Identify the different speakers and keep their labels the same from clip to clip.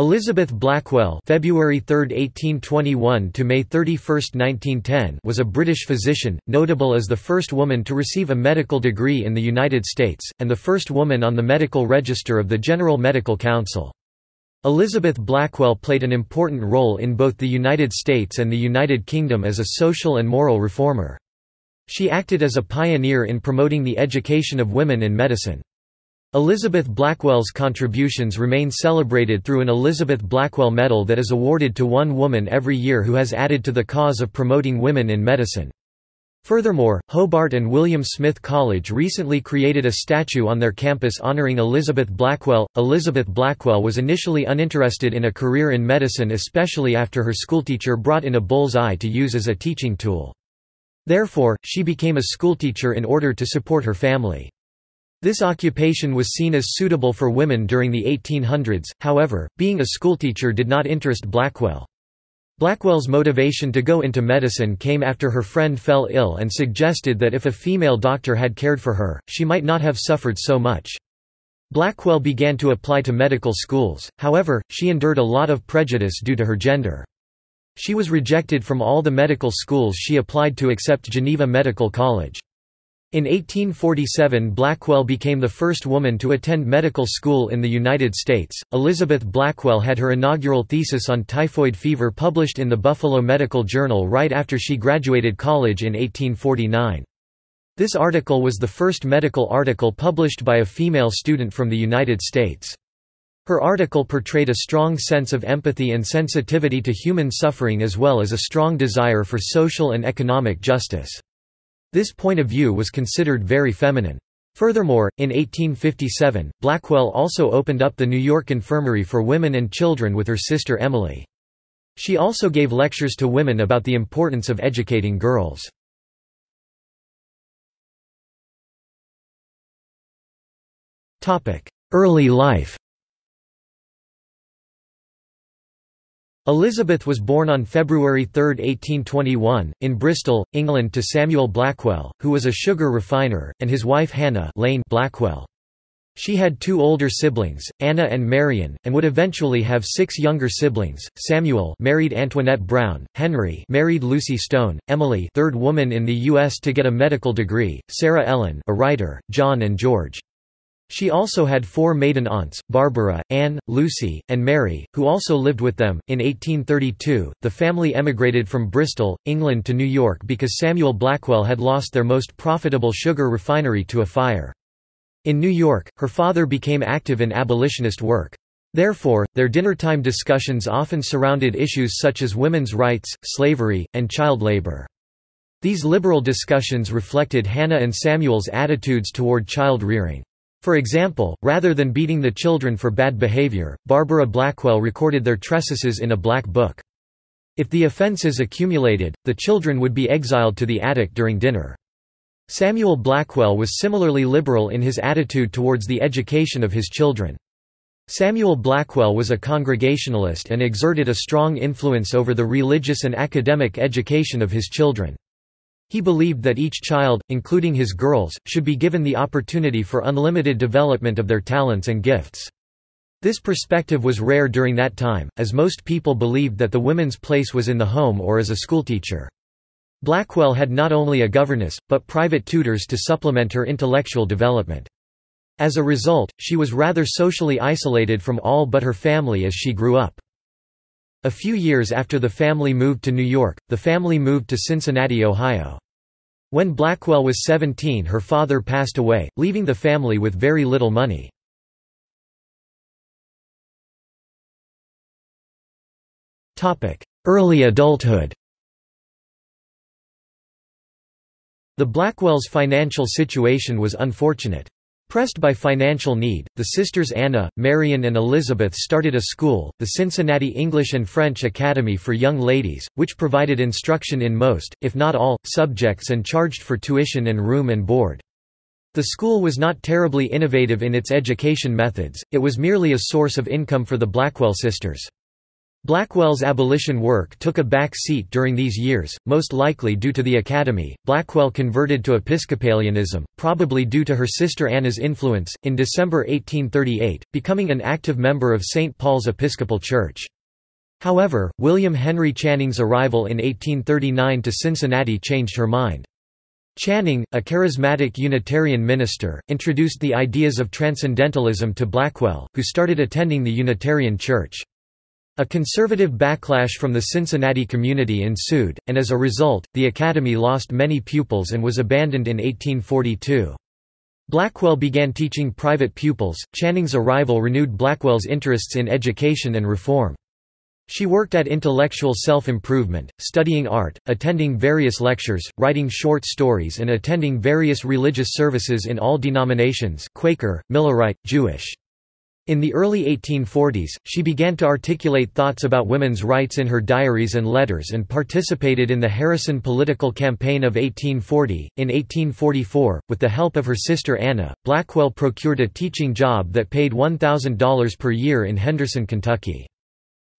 Speaker 1: Elizabeth Blackwell February 3, 1821 to May 31, 1910 was a British physician, notable as the first woman to receive a medical degree in the United States, and the first woman on the medical register of the General Medical Council. Elizabeth Blackwell played an important role in both the United States and the United Kingdom as a social and moral reformer. She acted as a pioneer in promoting the education of women in medicine. Elizabeth Blackwell's contributions remain celebrated through an Elizabeth Blackwell Medal that is awarded to one woman every year who has added to the cause of promoting women in medicine. Furthermore, Hobart and William Smith College recently created a statue on their campus honoring Elizabeth Blackwell. Elizabeth Blackwell was initially uninterested in a career in medicine especially after her schoolteacher brought in a bull's eye to use as a teaching tool. Therefore, she became a schoolteacher in order to support her family. This occupation was seen as suitable for women during the 1800s, however, being a schoolteacher did not interest Blackwell. Blackwell's motivation to go into medicine came after her friend fell ill and suggested that if a female doctor had cared for her, she might not have suffered so much. Blackwell began to apply to medical schools, however, she endured a lot of prejudice due to her gender. She was rejected from all the medical schools she applied to except Geneva Medical College. In 1847 Blackwell became the first woman to attend medical school in the United States. Elizabeth Blackwell had her inaugural thesis on typhoid fever published in the Buffalo Medical Journal right after she graduated college in 1849. This article was the first medical article published by a female student from the United States. Her article portrayed a strong sense of empathy and sensitivity to human suffering as well as a strong desire for social and economic justice. This point of view was considered very feminine. Furthermore, in 1857, Blackwell also opened up the New York Infirmary for women and children with her sister Emily. She also gave lectures to women about the importance of educating girls. Early life Elizabeth was born on February 3, 1821, in Bristol, England to Samuel Blackwell, who was a sugar refiner, and his wife Hannah Lane Blackwell. She had two older siblings, Anna and Marion, and would eventually have six younger siblings, Samuel married Antoinette Brown, Henry married Lucy Stone, Emily third woman in the U.S. to get a medical degree, Sarah Ellen a writer, John and George. She also had four maiden aunts, Barbara, Anne, Lucy, and Mary, who also lived with them. In 1832, the family emigrated from Bristol, England to New York because Samuel Blackwell had lost their most profitable sugar refinery to a fire. In New York, her father became active in abolitionist work. Therefore, their dinnertime discussions often surrounded issues such as women's rights, slavery, and child labor. These liberal discussions reflected Hannah and Samuel's attitudes toward child rearing. For example, rather than beating the children for bad behavior, Barbara Blackwell recorded their trespases in a black book. If the offenses accumulated, the children would be exiled to the attic during dinner. Samuel Blackwell was similarly liberal in his attitude towards the education of his children. Samuel Blackwell was a Congregationalist and exerted a strong influence over the religious and academic education of his children. He believed that each child, including his girls, should be given the opportunity for unlimited development of their talents and gifts. This perspective was rare during that time, as most people believed that the women's place was in the home or as a schoolteacher. Blackwell had not only a governess, but private tutors to supplement her intellectual development. As a result, she was rather socially isolated from all but her family as she grew up. A few years after the family moved to New York, the family moved to Cincinnati, Ohio. When Blackwell was 17 her father passed away, leaving the family with very little money. Early adulthood The Blackwells' financial situation was unfortunate. Pressed by financial need, the sisters Anna, Marion and Elizabeth started a school, the Cincinnati English and French Academy for Young Ladies, which provided instruction in most, if not all, subjects and charged for tuition and room and board. The school was not terribly innovative in its education methods, it was merely a source of income for the Blackwell sisters. Blackwell's abolition work took a back seat during these years, most likely due to the Academy. Blackwell converted to Episcopalianism, probably due to her sister Anna's influence, in December 1838, becoming an active member of St. Paul's Episcopal Church. However, William Henry Channing's arrival in 1839 to Cincinnati changed her mind. Channing, a charismatic Unitarian minister, introduced the ideas of transcendentalism to Blackwell, who started attending the Unitarian Church. A conservative backlash from the Cincinnati community ensued, and as a result, the academy lost many pupils and was abandoned in 1842. Blackwell began teaching private pupils. Channing's arrival renewed Blackwell's interests in education and reform. She worked at intellectual self-improvement, studying art, attending various lectures, writing short stories and attending various religious services in all denominations Quaker, Millerite, Jewish. In the early 1840s, she began to articulate thoughts about women's rights in her diaries and letters and participated in the Harrison political campaign of 1840. In 1844, with the help of her sister Anna, Blackwell procured a teaching job that paid $1,000 per year in Henderson, Kentucky.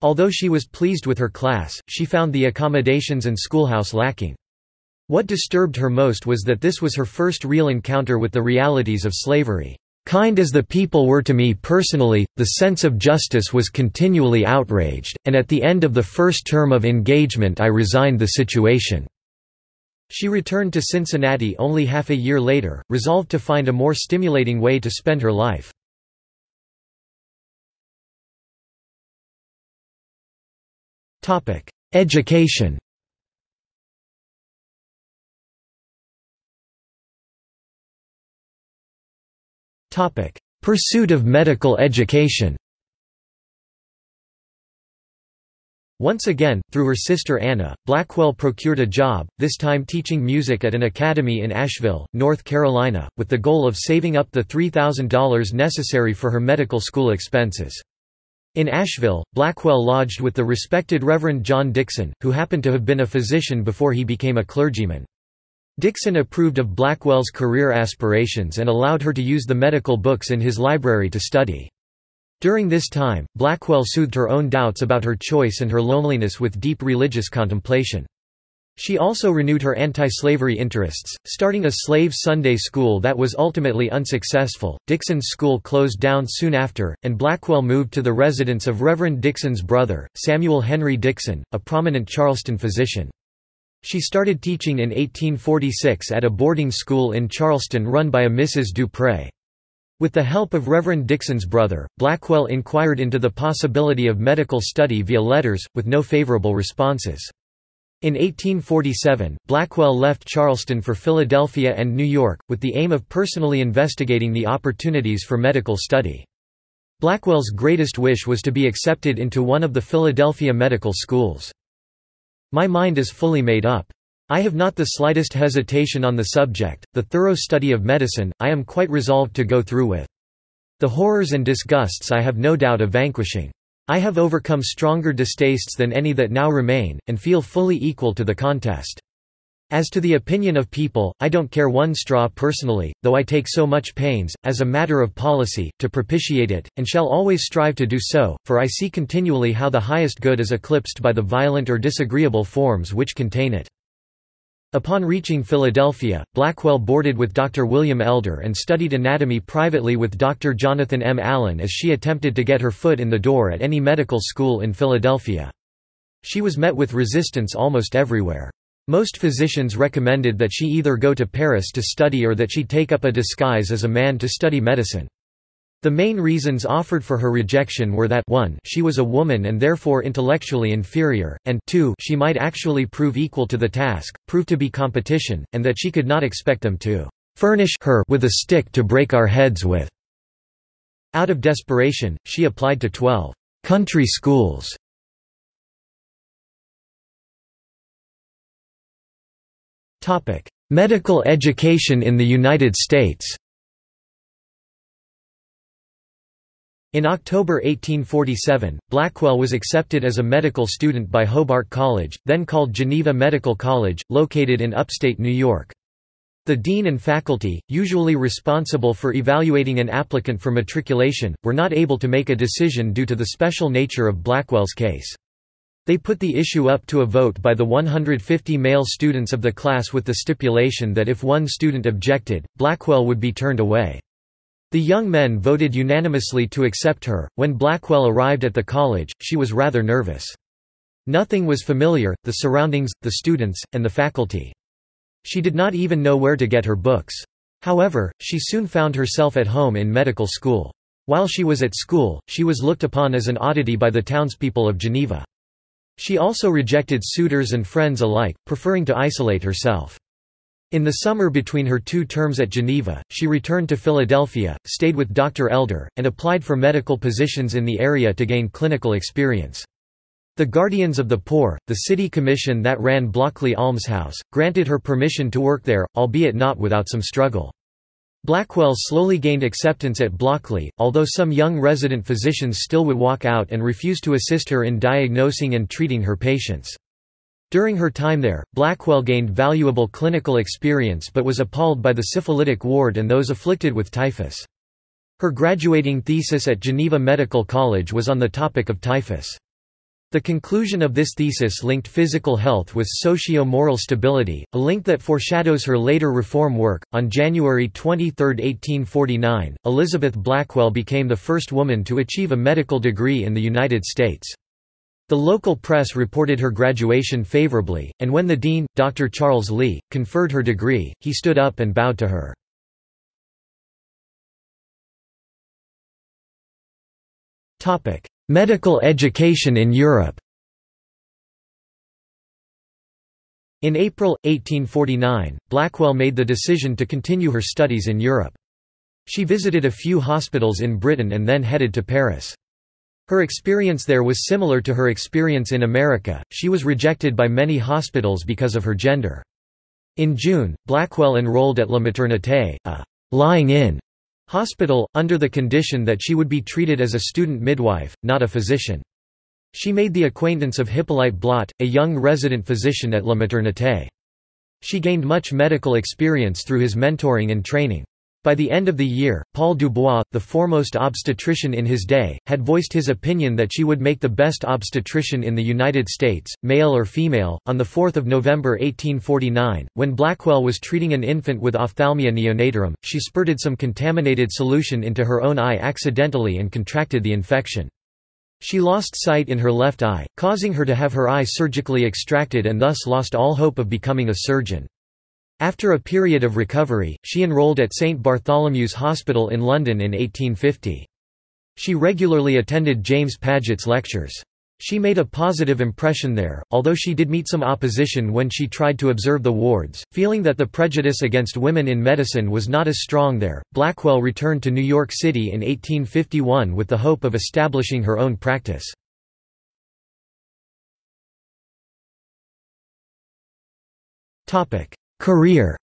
Speaker 1: Although she was pleased with her class, she found the accommodations and schoolhouse lacking. What disturbed her most was that this was her first real encounter with the realities of slavery. Kind as the people were to me personally, the sense of justice was continually outraged, and at the end of the first term of engagement I resigned the situation." She returned to Cincinnati only half a year later, resolved to find a more stimulating way to spend her life. Education Pursuit of medical education Once again, through her sister Anna, Blackwell procured a job, this time teaching music at an academy in Asheville, North Carolina, with the goal of saving up the $3,000 necessary for her medical school expenses. In Asheville, Blackwell lodged with the respected Reverend John Dickson, who happened to have been a physician before he became a clergyman. Dickson approved of Blackwell's career aspirations and allowed her to use the medical books in his library to study. During this time, Blackwell soothed her own doubts about her choice and her loneliness with deep religious contemplation. She also renewed her anti-slavery interests, starting a slave Sunday school that was ultimately unsuccessful. Dickson's school closed down soon after, and Blackwell moved to the residence of Reverend Dickson's brother, Samuel Henry Dickson, a prominent Charleston physician. She started teaching in 1846 at a boarding school in Charleston run by a Mrs. Dupre. With the help of Reverend Dickson's brother, Blackwell inquired into the possibility of medical study via letters, with no favorable responses. In 1847, Blackwell left Charleston for Philadelphia and New York, with the aim of personally investigating the opportunities for medical study. Blackwell's greatest wish was to be accepted into one of the Philadelphia medical schools. My mind is fully made up. I have not the slightest hesitation on the subject, the thorough study of medicine, I am quite resolved to go through with. The horrors and disgusts I have no doubt of vanquishing. I have overcome stronger distastes than any that now remain, and feel fully equal to the contest. As to the opinion of people, I don't care one straw personally, though I take so much pains, as a matter of policy, to propitiate it, and shall always strive to do so, for I see continually how the highest good is eclipsed by the violent or disagreeable forms which contain it. Upon reaching Philadelphia, Blackwell boarded with Dr. William Elder and studied anatomy privately with Dr. Jonathan M. Allen as she attempted to get her foot in the door at any medical school in Philadelphia. She was met with resistance almost everywhere. Most physicians recommended that she either go to Paris to study or that she take up a disguise as a man to study medicine. The main reasons offered for her rejection were that 1 she was a woman and therefore intellectually inferior, and 2 she might actually prove equal to the task, prove to be competition, and that she could not expect them to furnish her with a stick to break our heads with. Out of desperation, she applied to 12 country schools Topic: Medical education in the United States. In October 1847, Blackwell was accepted as a medical student by Hobart College, then called Geneva Medical College, located in upstate New York. The dean and faculty, usually responsible for evaluating an applicant for matriculation, were not able to make a decision due to the special nature of Blackwell's case. They put the issue up to a vote by the 150 male students of the class with the stipulation that if one student objected, Blackwell would be turned away. The young men voted unanimously to accept her. When Blackwell arrived at the college, she was rather nervous. Nothing was familiar, the surroundings, the students, and the faculty. She did not even know where to get her books. However, she soon found herself at home in medical school. While she was at school, she was looked upon as an oddity by the townspeople of Geneva. She also rejected suitors and friends alike, preferring to isolate herself. In the summer between her two terms at Geneva, she returned to Philadelphia, stayed with Dr. Elder, and applied for medical positions in the area to gain clinical experience. The Guardians of the Poor, the city commission that ran Blockley Almshouse, granted her permission to work there, albeit not without some struggle. Blackwell slowly gained acceptance at Blockley, although some young resident physicians still would walk out and refuse to assist her in diagnosing and treating her patients. During her time there, Blackwell gained valuable clinical experience but was appalled by the syphilitic ward and those afflicted with typhus. Her graduating thesis at Geneva Medical College was on the topic of typhus. The conclusion of this thesis linked physical health with socio-moral stability, a link that foreshadows her later reform work. On January 23, 1849, Elizabeth Blackwell became the first woman to achieve a medical degree in the United States. The local press reported her graduation favorably, and when the dean, Dr. Charles Lee, conferred her degree, he stood up and bowed to her. Medical education in Europe In April, 1849, Blackwell made the decision to continue her studies in Europe. She visited a few hospitals in Britain and then headed to Paris. Her experience there was similar to her experience in America, she was rejected by many hospitals because of her gender. In June, Blackwell enrolled at La Maternité, a lying-in hospital, under the condition that she would be treated as a student midwife, not a physician. She made the acquaintance of Hippolyte Blot, a young resident physician at La Maternité. She gained much medical experience through his mentoring and training. By the end of the year, Paul Dubois, the foremost obstetrician in his day, had voiced his opinion that she would make the best obstetrician in the United States, male or female. On 4 November 1849, when Blackwell was treating an infant with ophthalmia neonatorum, she spurted some contaminated solution into her own eye accidentally and contracted the infection. She lost sight in her left eye, causing her to have her eye surgically extracted and thus lost all hope of becoming a surgeon. After a period of recovery, she enrolled at St Bartholomew's Hospital in London in 1850. She regularly attended James Paget's lectures. She made a positive impression there, although she did meet some opposition when she tried to observe the wards. Feeling that the prejudice against women in medicine was not as strong there, Blackwell returned to New York City in 1851 with the hope of establishing her own practice. Topic: Career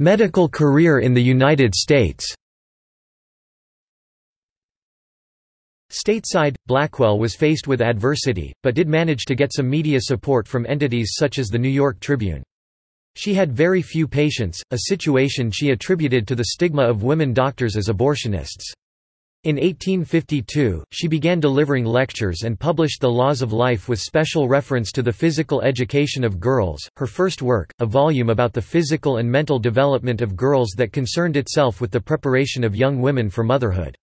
Speaker 1: Medical career in the United States Stateside, Blackwell was faced with adversity, but did manage to get some media support from entities such as the New York Tribune. She had very few patients, a situation she attributed to the stigma of women doctors as abortionists. In 1852, she began delivering lectures and published The Laws of Life with special reference to the physical education of girls, her first work, a volume about the physical and mental development of girls that concerned itself with the preparation of young women for motherhood.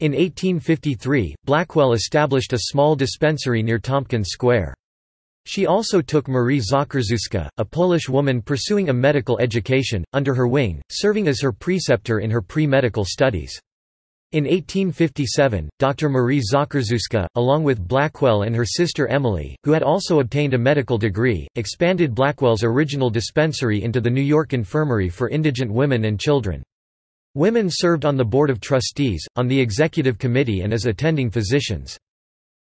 Speaker 1: In 1853, Blackwell established a small dispensary near Tompkins Square. She also took Marie Zakrzewska, a Polish woman pursuing a medical education, under her wing, serving as her preceptor in her pre-medical studies. In 1857, Dr. Marie Zakrzewska, along with Blackwell and her sister Emily, who had also obtained a medical degree, expanded Blackwell's original dispensary into the New York Infirmary for Indigent Women and Children. Women served on the Board of Trustees, on the Executive Committee and as attending physicians.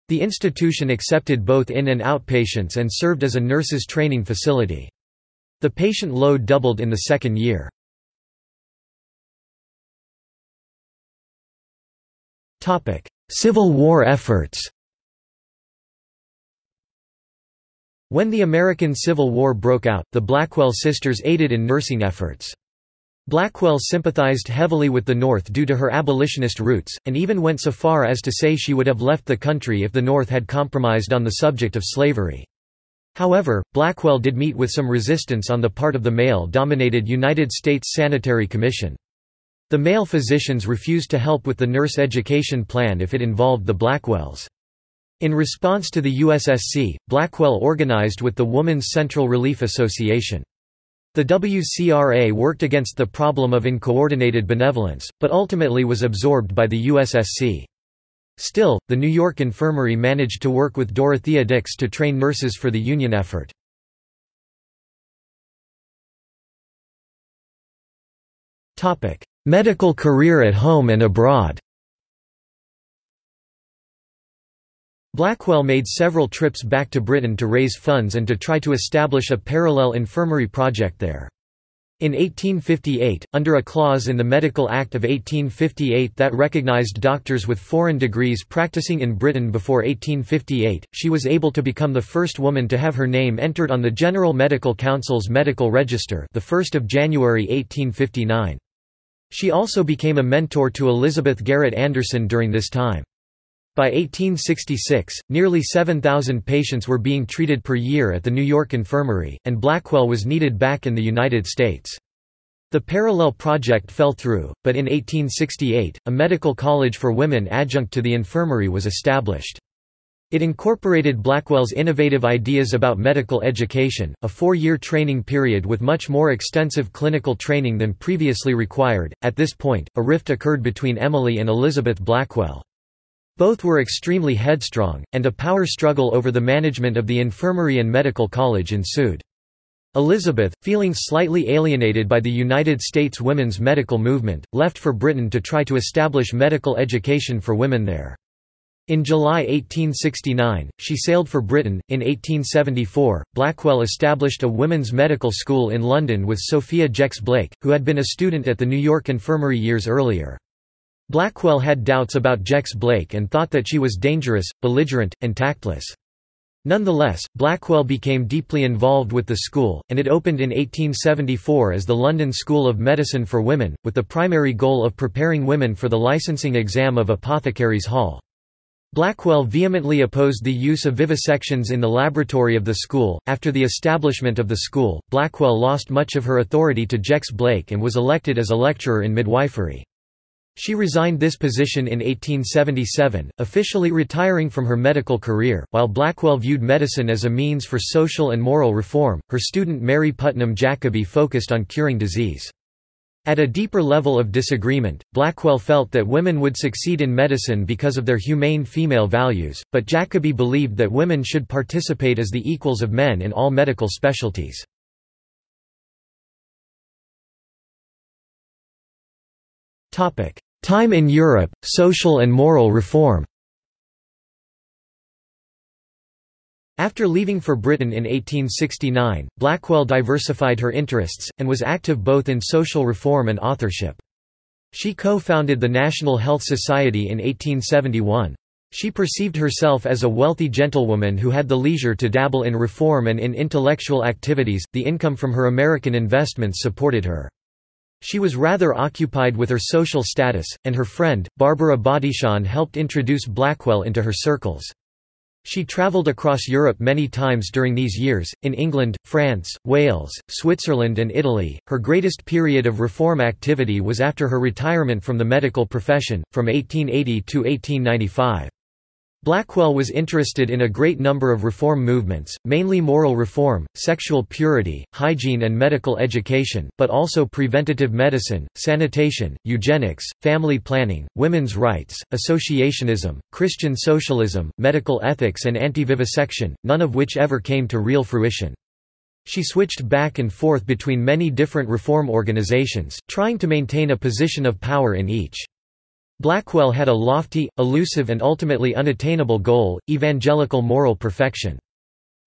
Speaker 1: The institution accepted both in- and outpatients and served as a nurses' training facility. The patient load doubled in the second year. Topic: Civil War efforts. When the American Civil War broke out, the Blackwell sisters aided in nursing efforts. Blackwell sympathized heavily with the North due to her abolitionist roots, and even went so far as to say she would have left the country if the North had compromised on the subject of slavery. However, Blackwell did meet with some resistance on the part of the male-dominated United States Sanitary Commission. The male physicians refused to help with the nurse education plan if it involved the Blackwells. In response to the USSC, Blackwell organized with the Woman's Central Relief Association. The WCRA worked against the problem of uncoordinated benevolence, but ultimately was absorbed by the USSC. Still, the New York Infirmary managed to work with Dorothea Dix to train nurses for the Union effort. Medical career at home and abroad Blackwell made several trips back to Britain to raise funds and to try to establish a parallel infirmary project there. In 1858, under a clause in the Medical Act of 1858 that recognised doctors with foreign degrees practising in Britain before 1858, she was able to become the first woman to have her name entered on the General Medical Council's medical register the 1st of January 1859. She also became a mentor to Elizabeth Garrett Anderson during this time. By 1866, nearly 7,000 patients were being treated per year at the New York Infirmary, and Blackwell was needed back in the United States. The parallel project fell through, but in 1868, a medical college for women adjunct to the infirmary was established. It incorporated Blackwell's innovative ideas about medical education, a four-year training period with much more extensive clinical training than previously required. At this point, a rift occurred between Emily and Elizabeth Blackwell. Both were extremely headstrong, and a power struggle over the management of the infirmary and medical college ensued. Elizabeth, feeling slightly alienated by the United States women's medical movement, left for Britain to try to establish medical education for women there. In July 1869, she sailed for Britain. In 1874, Blackwell established a women's medical school in London with Sophia Jex Blake, who had been a student at the New York Infirmary years earlier. Blackwell had doubts about Jex Blake and thought that she was dangerous, belligerent, and tactless. Nonetheless, Blackwell became deeply involved with the school, and it opened in 1874 as the London School of Medicine for Women, with the primary goal of preparing women for the licensing exam of Apothecaries Hall. Blackwell vehemently opposed the use of vivisections in the laboratory of the school. After the establishment of the school, Blackwell lost much of her authority to Jex Blake and was elected as a lecturer in midwifery. She resigned this position in 1877, officially retiring from her medical career. While Blackwell viewed medicine as a means for social and moral reform, her student Mary Putnam Jacobi focused on curing disease. At a deeper level of disagreement, Blackwell felt that women would succeed in medicine because of their humane female values, but Jacobi believed that women should participate as the equals of men in all medical specialties. Time in Europe, social and moral reform After leaving for Britain in 1869, Blackwell diversified her interests, and was active both in social reform and authorship. She co-founded the National Health Society in 1871. She perceived herself as a wealthy gentlewoman who had the leisure to dabble in reform and in intellectual activities, the income from her American investments supported her. She was rather occupied with her social status, and her friend, Barbara Bodichon helped introduce Blackwell into her circles. She travelled across Europe many times during these years, in England, France, Wales, Switzerland and Italy. Her greatest period of reform activity was after her retirement from the medical profession, from 1880 to 1895. Blackwell was interested in a great number of reform movements, mainly moral reform, sexual purity, hygiene and medical education, but also preventative medicine, sanitation, eugenics, family planning, women's rights, associationism, Christian socialism, medical ethics and anti-vivisection, none of which ever came to real fruition. She switched back and forth between many different reform organizations, trying to maintain a position of power in each. Blackwell had a lofty, elusive and ultimately unattainable goal, evangelical moral perfection.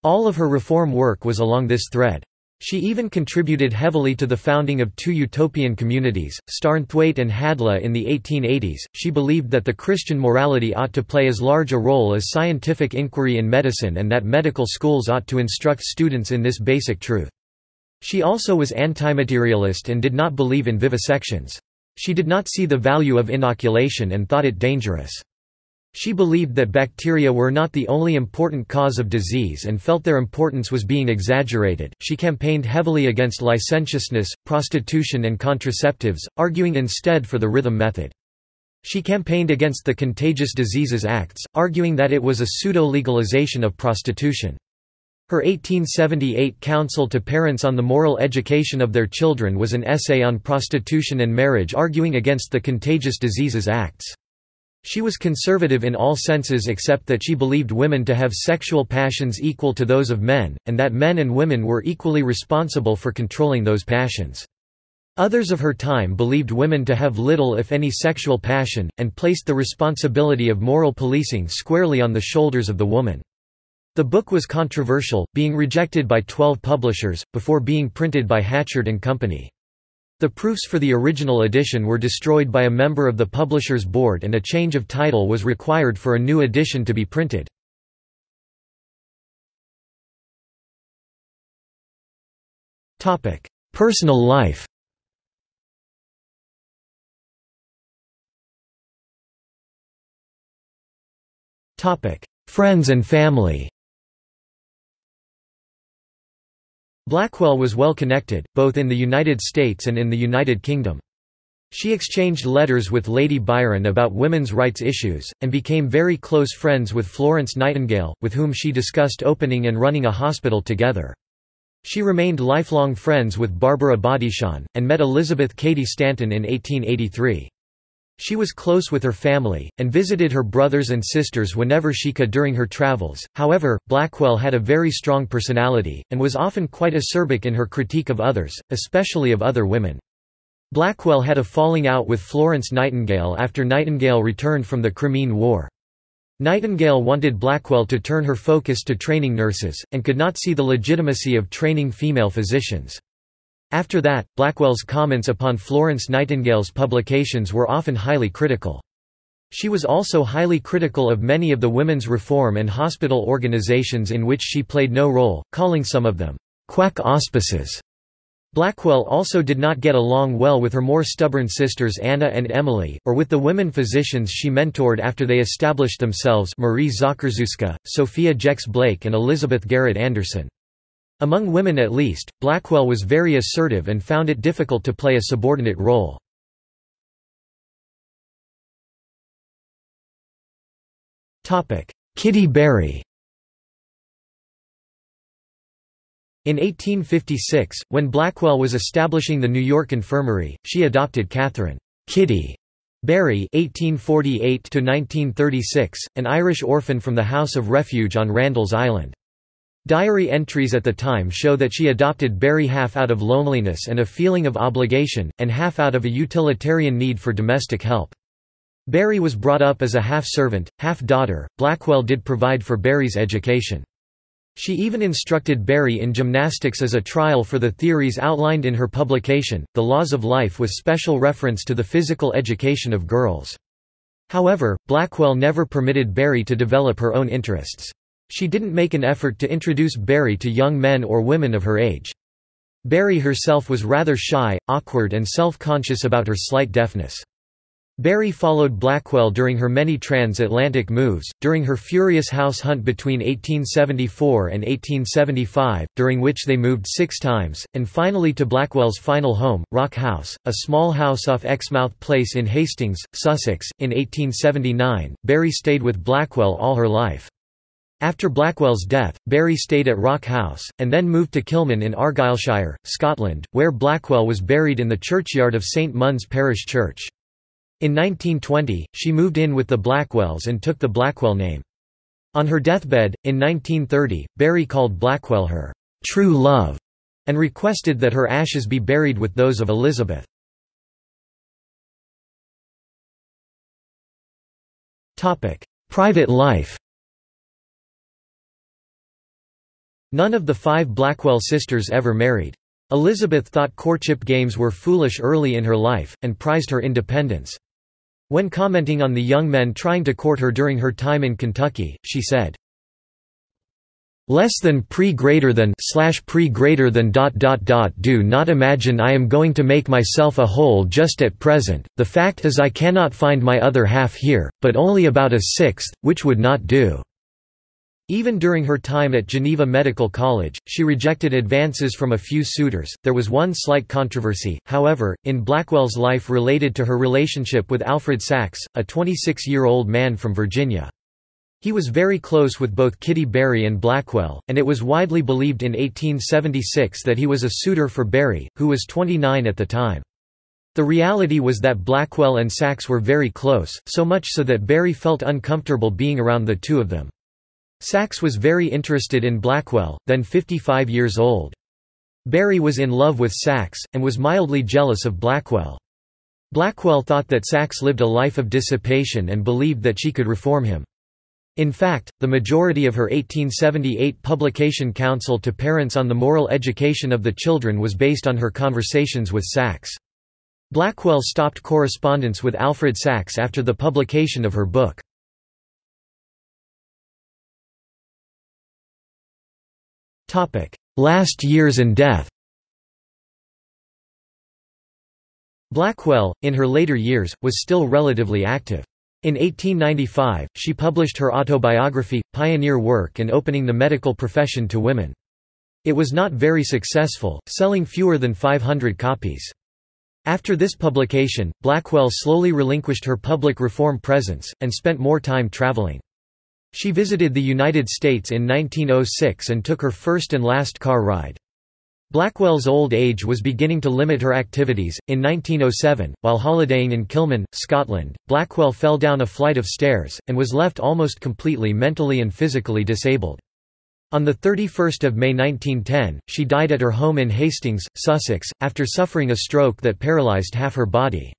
Speaker 1: All of her reform work was along this thread. She even contributed heavily to the founding of two utopian communities, Starnthwaite and Hadleigh in the 1880s. She believed that the Christian morality ought to play as large a role as scientific inquiry in medicine and that medical schools ought to instruct students in this basic truth. She also was anti-materialist and did not believe in vivisections. She did not see the value of inoculation and thought it dangerous. She believed that bacteria were not the only important cause of disease and felt their importance was being exaggerated. She campaigned heavily against licentiousness, prostitution, and contraceptives, arguing instead for the rhythm method. She campaigned against the Contagious Diseases Acts, arguing that it was a pseudo-legalization of prostitution. Her 1878 Counsel to Parents on the Moral Education of Their Children was an essay on prostitution and marriage arguing against the Contagious Diseases Acts. She was conservative in all senses except that she believed women to have sexual passions equal to those of men, and that men and women were equally responsible for controlling those passions. Others of her time believed women to have little if any sexual passion, and placed the responsibility of moral policing squarely on the shoulders of the woman. The book was controversial, being rejected by 12 publishers, before being printed by Hatchard and Company. The proofs for the original edition were destroyed by a member of the publisher's board and a change of title was required for a new edition to be printed. Personal life Friends and family Blackwell was well connected, both in the United States and in the United Kingdom. She exchanged letters with Lady Byron about women's rights issues, and became very close friends with Florence Nightingale, with whom she discussed opening and running a hospital together. She remained lifelong friends with Barbara Bodichon, and met Elizabeth Cady Stanton in 1883. She was close with her family, and visited her brothers and sisters whenever she could during her travels. However, Blackwell had a very strong personality, and was often quite acerbic in her critique of others, especially of other women. Blackwell had a falling out with Florence Nightingale after Nightingale returned from the Crimean War. Nightingale wanted Blackwell to turn her focus to training nurses, and could not see the legitimacy of training female physicians. After that, Blackwell's comments upon Florence Nightingale's publications were often highly critical. She was also highly critical of many of the women's reform and hospital organizations in which she played no role, calling some of them quack auspices. Blackwell also did not get along well with her more stubborn sisters Anna and Emily, or with the women physicians she mentored after they established themselves Marie Zakrzewska, Sophia Jex Blake and Elizabeth Garrett Anderson. Among women at least, Blackwell was very assertive and found it difficult to play a subordinate role. Kitty Barry In 1856, when Blackwell was establishing the New York Infirmary, she adopted Catherine Kitty Barry (1848–1936), an Irish orphan from the House of Refuge on Randall's Island. Diary entries at the time show that she adopted Barry half out of loneliness and a feeling of obligation, and half out of a utilitarian need for domestic help. Barry was brought up as a half-servant, half-daughter. Blackwell did provide for Barry's education. She even instructed Barry in gymnastics as a trial for the theories outlined in her publication, The Laws of Life with special reference to the physical education of girls. However, Blackwell never permitted Barry to develop her own interests. She didn't make an effort to introduce Barry to young men or women of her age. Barry herself was rather shy, awkward and self-conscious about her slight deafness. Barry followed Blackwell during her many transatlantic moves, during her furious house hunt between 1874 and 1875, during which they moved six times, and finally to Blackwell's final home, Rock House, a small house off Exmouth Place in Hastings, Sussex. In 1879, Barry stayed with Blackwell all her life. After Blackwell's death, Barry stayed at Rock House, and then moved to Kilmun in Argyllshire, Scotland, where Blackwell was buried in the churchyard of St Mun's Parish Church. In 1920, she moved in with the Blackwells and took the Blackwell name. On her deathbed, in 1930, Barry called Blackwell her true love, and requested that her ashes be buried with those of Elizabeth. Private life None of the five Blackwell sisters ever married. Elizabeth thought courtship games were foolish early in her life, and prized her independence. When commenting on the young men trying to court her during her time in Kentucky, she said, less than pre greater than slash pre greater than dot dot dot do not imagine I am going to make myself a whole just at present, the fact is I cannot find my other half here, but only about a sixth, which would not do. Even during her time at Geneva Medical College, she rejected advances from a few suitors. There was one slight controversy, however, in Blackwell's life related to her relationship with Alfred Sachs, a 26 year old man from Virginia. He was very close with both Kitty Barry and Blackwell, and it was widely believed in 1876 that he was a suitor for Barry, who was 29 at the time. The reality was that Blackwell and Sachs were very close, so much so that Barry felt uncomfortable being around the two of them. Sachs was very interested in Blackwell, then 55 years old. Barry was in love with Sachs, and was mildly jealous of Blackwell. Blackwell thought that Sachs lived a life of dissipation and believed that she could reform him. In fact, the majority of her 1878 publication Counsel to Parents on the Moral Education of the Children was based on her conversations with Sachs. Blackwell stopped correspondence with Alfred Sachs after the publication of her book. Last years and death Blackwell, in her later years, was still relatively active. In 1895, she published her autobiography, Pioneer Work and Opening the Medical Profession to Women. It was not very successful, selling fewer than 500 copies. After this publication, Blackwell slowly relinquished her public reform presence, and spent more time traveling. She visited the United States in 1906 and took her first and last car ride. Blackwell's old age was beginning to limit her activities. In 1907, while holidaying in Kilmun, Scotland, Blackwell fell down a flight of stairs, and was left almost completely mentally and physically disabled. On 31 May 1910, she died at her home in Hastings, Sussex, after suffering a stroke that paralysed half her body.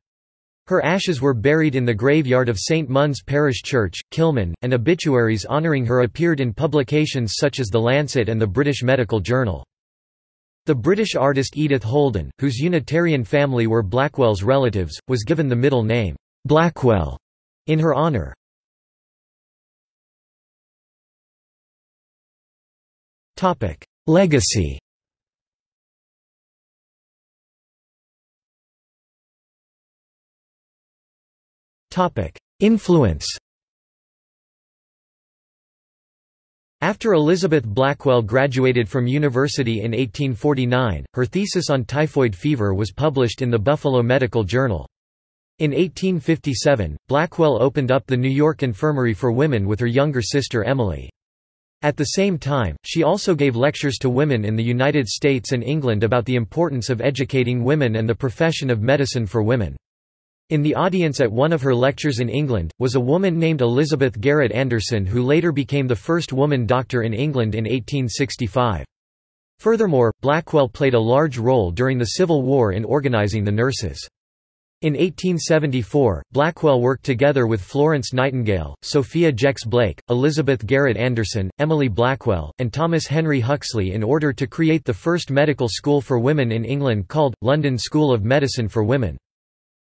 Speaker 1: Her ashes were buried in the graveyard of St Mun's Parish Church, Kilmun, and obituaries honouring her appeared in publications such as The Lancet and the British Medical Journal. The British artist Edith Holden, whose Unitarian family were Blackwell's relatives, was given the middle name, Blackwell, in her honour. Legacy Influence After Elizabeth Blackwell graduated from university in 1849, her thesis on typhoid fever was published in the Buffalo Medical Journal. In 1857, Blackwell opened up the New York Infirmary for Women with her younger sister Emily. At the same time, she also gave lectures to women in the United States and England about the importance of educating women and the profession of medicine for women. In the audience at one of her lectures in England, was a woman named Elizabeth Garrett Anderson who later became the first woman doctor in England in 1865. Furthermore, Blackwell played a large role during the Civil War in organizing the nurses. In 1874, Blackwell worked together with Florence Nightingale, Sophia Jex Blake, Elizabeth Garrett Anderson, Emily Blackwell, and Thomas Henry Huxley in order to create the first medical school for women in England called, London School of Medicine for Women.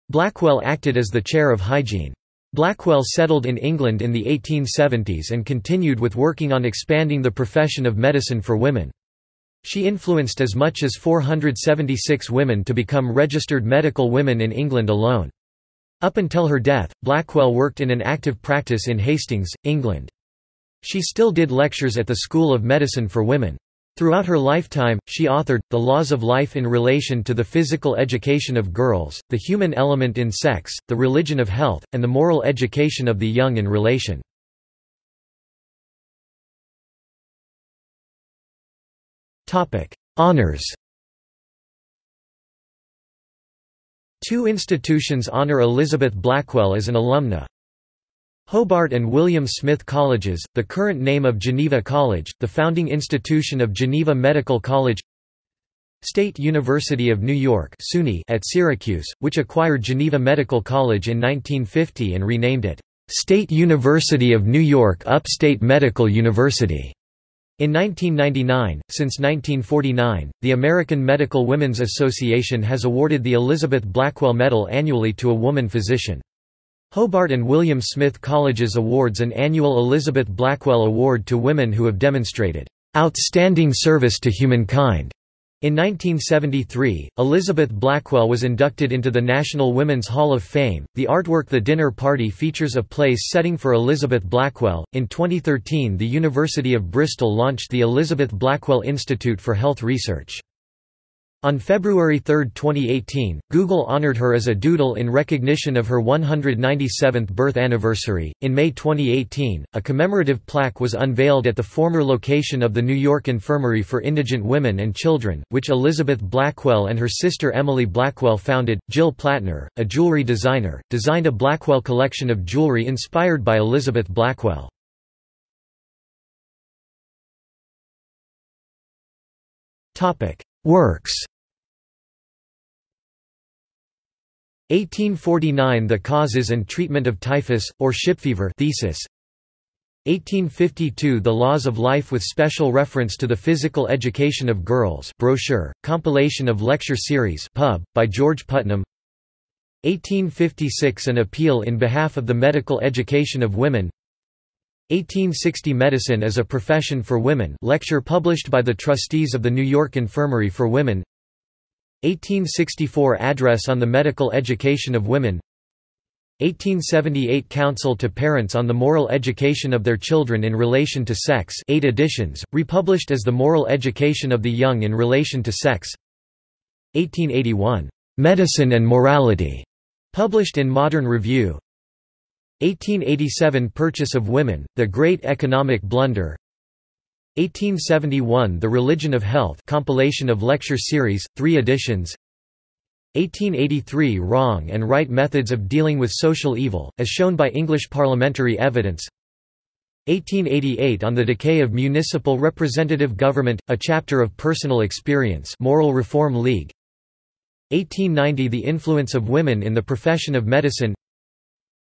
Speaker 1: Blackwell acted as the chair of hygiene. Blackwell settled in England in the 1870s and continued with working on expanding the profession of medicine for women. She influenced as much as 476 women to become registered medical women in England alone. Up until her death, Blackwell worked in an active practice in Hastings, England. She still did lectures at the School of Medicine for Women. Throughout her lifetime, she authored, The Laws of Life in Relation to the Physical Education of Girls, The Human Element in Sex, The Religion of Health, and The Moral Education of the Young in Relation. Honours Two institutions honor Elizabeth Blackwell as an alumna, Hobart and William Smith Colleges, the current name of Geneva College, the founding institution of Geneva Medical College State University of New York SUNY at Syracuse, which acquired Geneva Medical College in 1950 and renamed it, "'State University of New York Upstate Medical University' In 1999, since 1949, the American Medical Women's Association has awarded the Elizabeth Blackwell Medal annually to a woman physician. Hobart and William Smith Colleges awards an annual Elizabeth Blackwell Award to women who have demonstrated outstanding service to humankind. In 1973, Elizabeth Blackwell was inducted into the National Women's Hall of Fame. The artwork The Dinner Party features a place setting for Elizabeth Blackwell. In 2013, the University of Bristol launched the Elizabeth Blackwell Institute for Health Research. On February 3, 2018, Google honored her as a doodle in recognition of her 197th birth anniversary. In May 2018, a commemorative plaque was unveiled at the former location of the New York Infirmary for Indigent Women and Children, which Elizabeth Blackwell and her sister Emily Blackwell founded. Jill Platner, a jewelry designer, designed a Blackwell collection of jewelry inspired by Elizabeth Blackwell. Topic: Works 1849 The Causes and Treatment of Typhus, or Shipfever thesis. 1852 The Laws of Life with special reference to the physical education of girls brochure, compilation of lecture series pub, by George Putnam. 1856 An appeal in behalf of the medical education of women. 1860 Medicine as a Profession for Women lecture published by the trustees of the New York Infirmary for Women 1864 Address on the Medical Education of Women. 1878 Counsel to Parents on the Moral Education of Their Children in Relation to Sex. 8 editions, republished as The Moral Education of the Young in Relation to Sex. 1881, "'Medicine and Morality' published in Modern Review. 1887 Purchase of Women, The Great Economic Blunder 1871 The Religion of Health compilation of lecture series, 3 editions. 1883 Wrong and Right Methods of Dealing with Social Evil, as shown by English Parliamentary Evidence. 1888 On the Decay of Municipal Representative Government, a chapter of personal experience Moral Reform League. 1890 The Influence of Women in the Profession of Medicine.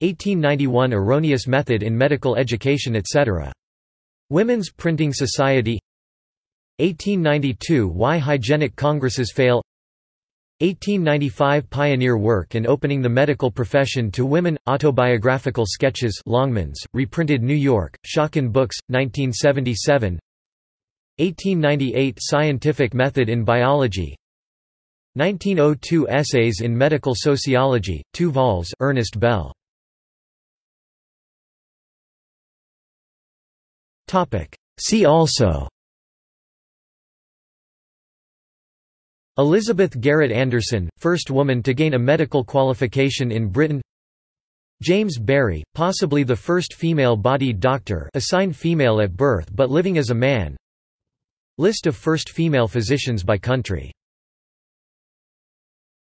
Speaker 1: 1891 Erroneous Method in Medical Education etc. Women's Printing Society. 1892 Why Hygienic Congresses Fail. 1895 Pioneer work in opening the medical profession to women, autobiographical sketches Longmans, reprinted New York, Schocken Books, 1977 1898 Scientific Method in Biology. 1902 Essays in Medical Sociology, 2 vols Ernest Bell See also. Elizabeth Garrett Anderson, first woman to gain a medical qualification in Britain. James Barry, possibly the first female-bodied doctor assigned female at birth but living as a man. List of first female physicians by country